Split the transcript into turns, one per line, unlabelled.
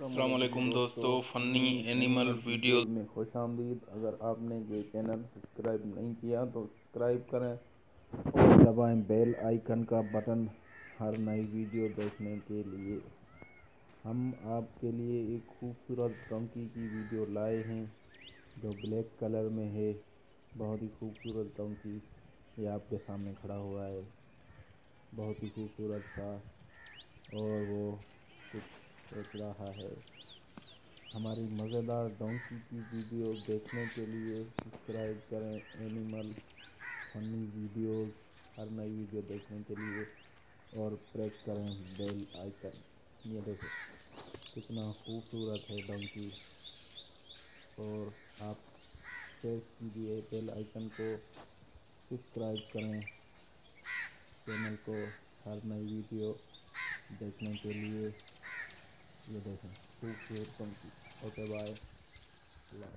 असलकुम दोस्तों funny animal video
में खुश आमदीद। अगर आपने ये चैनल सब्सक्राइब नहीं किया तो सब्सक्राइब करें। और दबाएँ बेल आइकन का बटन हर नई वीडियो देखने के लिए। हम आपके लिए एक खूबसूरत डोंकी की वीडियो लाए हैं जो ब्लैक कलर में है। बहुत ही खूबसूरत डोंकी ये आपके सामने खड़ा हुआ है। बहुत ही खूबसूरत था और वो सोच रहा है। हमारी मज़ेदार डोंकी की वीडियो देखने के लिए सब्सक्राइब करें एनिमल फनी वीडियोस हर नई वीडियो देखने के लिए, और प्रेस करें बेल आइकन ये देखो, कितना खूबसूरत है डोंकी और आप प्रेस कीजिए बेल आइकन को सब्सक्राइब करें चैनल को, हर नई वीडियो देखने के लिए। ये देखें। खूबसूरत पंखी ओके बाय अल्लाह